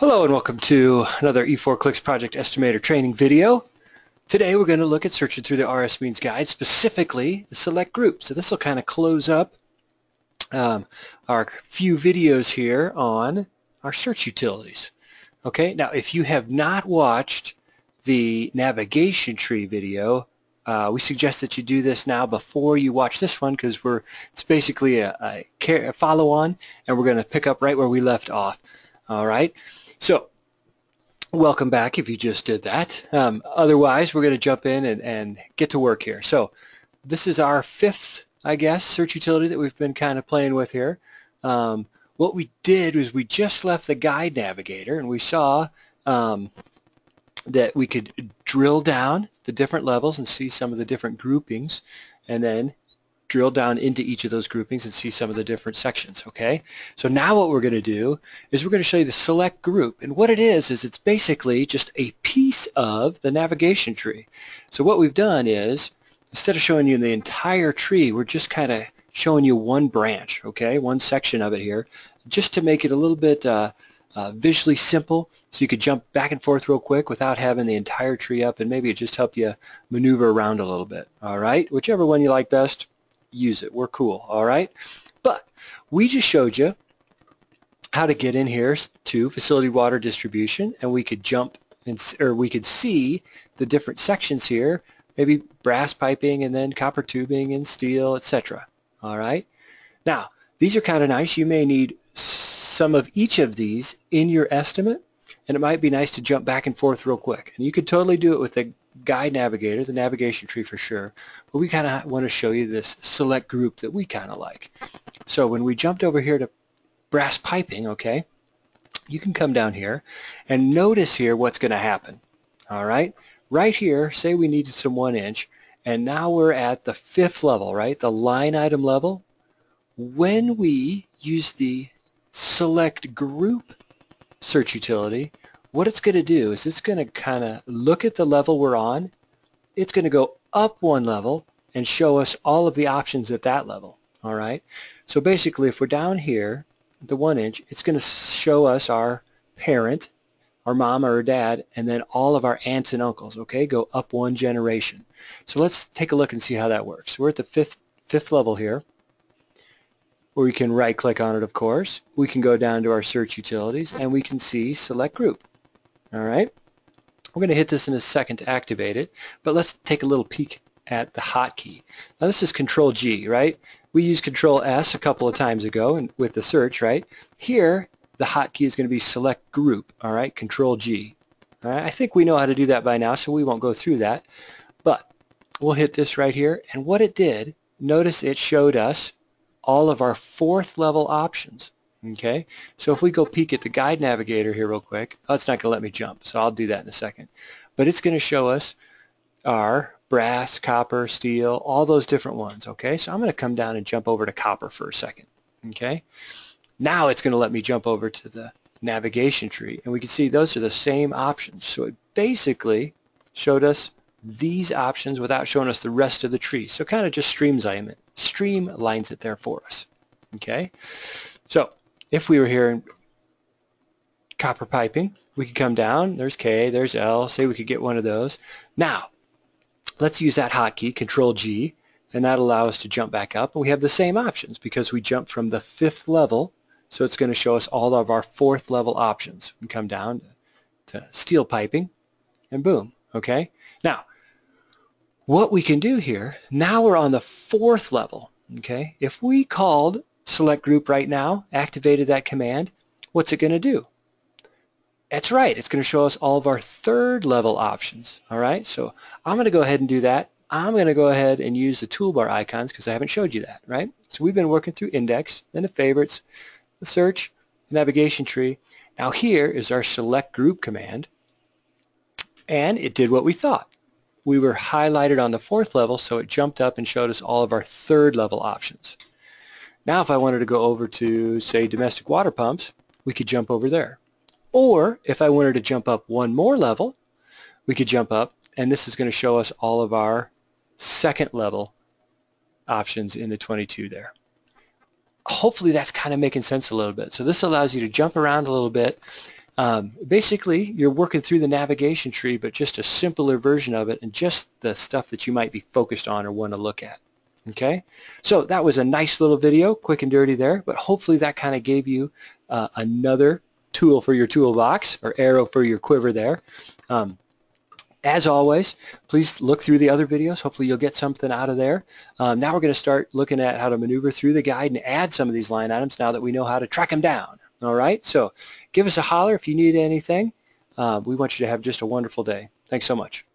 Hello and welcome to another e4Clicks Project Estimator training video. Today we're going to look at searching through the RSMeans Guide, specifically the select group. So this will kind of close up um, our few videos here on our search utilities. Okay, now if you have not watched the navigation tree video, uh, we suggest that you do this now before you watch this one because we're it's basically a, a, a follow-on and we're going to pick up right where we left off. All right, so welcome back if you just did that. Um, otherwise, we're going to jump in and, and get to work here. So this is our fifth, I guess, search utility that we've been kind of playing with here. Um, what we did was we just left the guide navigator and we saw um, that we could drill down the different levels and see some of the different groupings and then drill down into each of those groupings and see some of the different sections, okay? So now what we're going to do is we're going to show you the select group. And what it is, is it's basically just a piece of the navigation tree. So what we've done is, instead of showing you the entire tree, we're just kind of showing you one branch, okay? One section of it here, just to make it a little bit uh, uh, visually simple so you could jump back and forth real quick without having the entire tree up and maybe it just help you maneuver around a little bit. All right, whichever one you like best, use it. We're cool. All right, but we just showed you how to get in here to facility water distribution and we could jump and or we could see the different sections here maybe brass piping and then copper tubing and steel etc all right now these are kind of nice you may need some of each of these in your estimate and it might be nice to jump back and forth real quick. And you could totally do it with the guide navigator, the navigation tree for sure, but we kind of want to show you this select group that we kind of like. So when we jumped over here to brass piping, okay, you can come down here and notice here what's going to happen. All right, right here, say we needed some one inch, and now we're at the fifth level, right, the line item level. When we use the select group search utility, what it's going to do is it's going to kind of look at the level we're on. It's going to go up one level and show us all of the options at that level. All right. So basically, if we're down here, the one inch, it's going to show us our parent, our mom or our dad, and then all of our aunts and uncles. Okay, go up one generation. So let's take a look and see how that works. We're at the fifth fifth level here where we can right click on it of course. We can go down to our search utilities and we can see select group. Alright, we're going to hit this in a second to activate it, but let's take a little peek at the hotkey. Now this is Control G, right? We used Control S a couple of times ago and with the search, right? Here, the hotkey is going to be Select Group, all right? Control G. All right? I think we know how to do that by now, so we won't go through that. But we'll hit this right here, and what it did, notice it showed us all of our fourth level options. Okay, so if we go peek at the guide navigator here real quick, oh, it's not going to let me jump, so I'll do that in a second. But it's going to show us our brass, copper, steel, all those different ones. Okay, so I'm going to come down and jump over to copper for a second. Okay, now it's going to let me jump over to the navigation tree, and we can see those are the same options. So it basically showed us these options without showing us the rest of the tree. So kind of just streamlines it, streamlines it there for us. Okay, so if we were here in copper piping, we could come down. There's K, there's L. Say we could get one of those. Now, let's use that hotkey, Control G, and that allow us to jump back up. And we have the same options because we jumped from the fifth level, so it's going to show us all of our fourth level options. We come down to steel piping, and boom. Okay. Now, what we can do here, now we're on the fourth level. Okay, if we called select group right now, activated that command, what's it going to do? That's right, it's going to show us all of our third level options. All right, so I'm going to go ahead and do that. I'm going to go ahead and use the toolbar icons because I haven't showed you that, right? So we've been working through index, then the favorites, the search, the navigation tree. Now here is our select group command, and it did what we thought we were highlighted on the fourth level, so it jumped up and showed us all of our third level options. Now if I wanted to go over to, say, domestic water pumps, we could jump over there. Or if I wanted to jump up one more level, we could jump up, and this is going to show us all of our second level options in the 22 there. Hopefully that's kind of making sense a little bit. So this allows you to jump around a little bit Um, basically, you're working through the navigation tree, but just a simpler version of it and just the stuff that you might be focused on or want to look at. Okay, so that was a nice little video, quick and dirty there, but hopefully that kind of gave you uh, another tool for your toolbox or arrow for your quiver there. Um, as always, please look through the other videos. Hopefully you'll get something out of there. Um, now we're going to start looking at how to maneuver through the guide and add some of these line items now that we know how to track them down. All right, so give us a holler if you need anything. Uh, we want you to have just a wonderful day. Thanks so much.